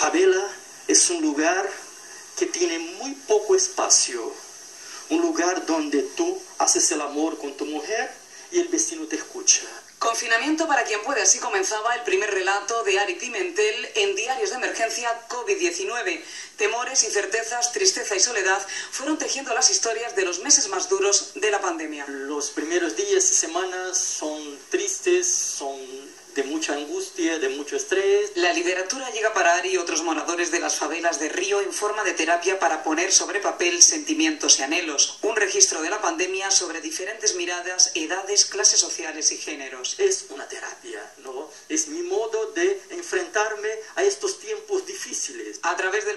Favela es un lugar que tiene muy poco espacio, un lugar donde tú haces el amor con tu mujer y el vecino te escucha. Confinamiento para quien puede. Así comenzaba el primer relato de Ari Pimentel en Diarios de Emergencia COVID-19. Temores, incertezas, tristeza y soledad fueron tejiendo las historias de los meses más duros de la pandemia. Los primeros días y semanas son tristes, mucha angustia, de mucho estrés. La literatura llega para Ari y otros moradores de las favelas de Río en forma de terapia para poner sobre papel sentimientos y anhelos. Un registro de la pandemia sobre diferentes miradas, edades, clases sociales y géneros. Es una terapia, ¿no? Es mi modo de enfrentarme a estos tiempos difíciles. A través proyecto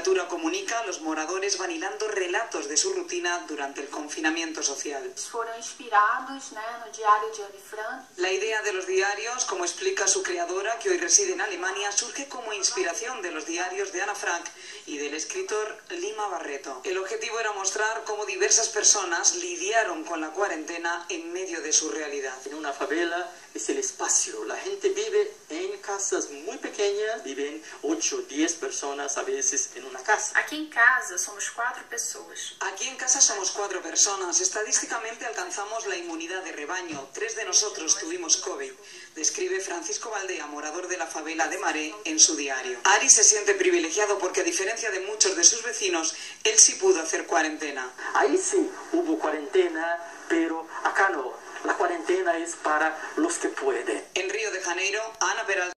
Literatura Comunica, los moradores van hilando relatos de su rutina durante el confinamiento social. Fueron inspirados né, no diário de Anne Frank. La idea de los diarios como explica su creadora, que hoy reside en Alemania, surge como inspiración de los diarios de Ana Frank y del escritor Lima Barreto. El objetivo era mostrar cómo diversas personas lidiaron con la cuarentena en medio de su realidad. En una favela es el espacio. La gente vive en casas muy pequeñas, viven 8, 10 personas a veces en una casa. Aqui em casa somos quatro pessoas. Aquí en casa somos cuatro personas. Estadísticamente alcanzamos la inmunidad de rebaño. Tres de nosotros tuvimos COVID describe Francisco Valdea, morador de la favela de Maré, en su diario. Ari se siente privilegiado porque a diferencia de muchos de sus vecinos, él sí pudo hacer cuarentena. Ahí sí hubo cuarentena, pero acá no. La cuarentena es para los que pueden. En Río de Janeiro, Ana Peralta.